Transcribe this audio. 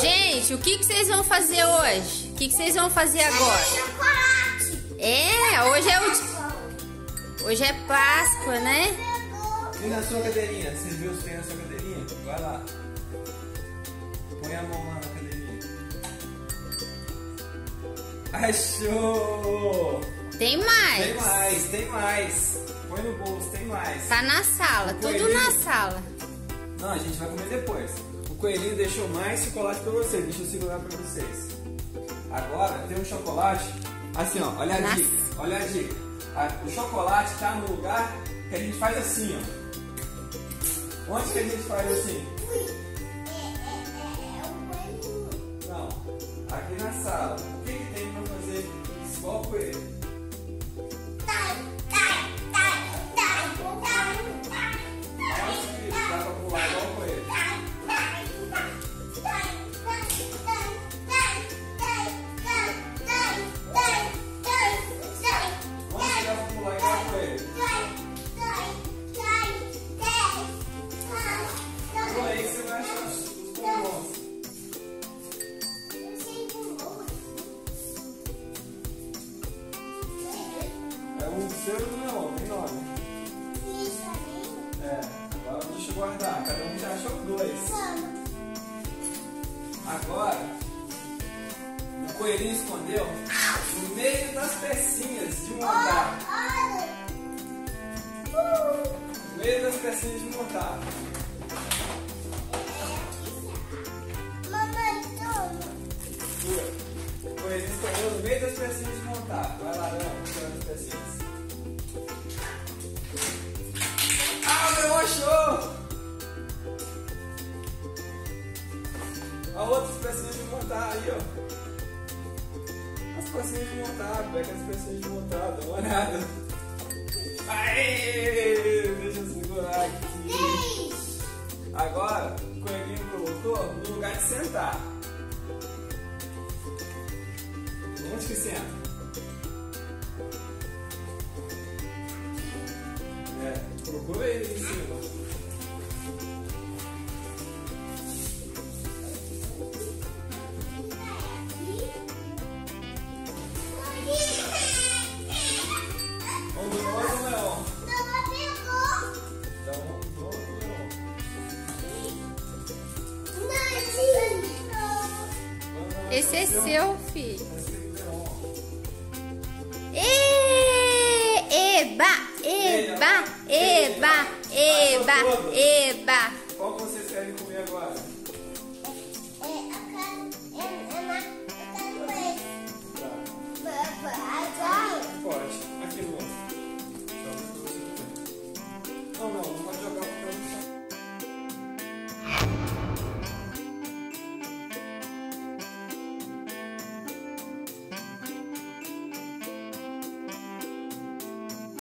Gente, o que, que vocês vão fazer hoje? O que, que vocês vão fazer agora? Chocolate. É, hoje é o Hoje é Páscoa, né? E na sua cadeirinha? Você viu se tem na sua cadeirinha? Vai lá. Põe a mão lá na cadeirinha. Achou! Tem Tem mais. mais, tem mais. Põe no bolso, tem mais. Tá na sala, tudo na sala. Não, a gente vai comer depois. O coelhinho deixou mais chocolate pra vocês. Deixa eu segurar pra vocês. Agora tem um chocolate. Assim, ó. Olha a Nossa. dica. Olha a dica. A- o chocolate tá no lugar que a gente faz assim, ó. Onde que a gente faz assim? Não. Aqui na sala. E um meu, tem nome. É, agora deixa eu guardar. Cada um já achou dois. Agora, o coelhinho escondeu no meio das pecinhas de montar. No meio das pecinhas de montar. Foi. O coelhinho escondeu no meio das pecinhas de montar. Vai lá, não, tirando as pecinhas. Ah, meu achou! A outras pecinhas de montar aí, ó. As pecinhas de montar, pega as pecinhas de montar, dá uma olhada. Aê! Deixa eu segurar aqui. Agora, o coelhinho colocou no lugar de sentar. Onde que senta? Lá, Esse é seu, filho. Eba, eba,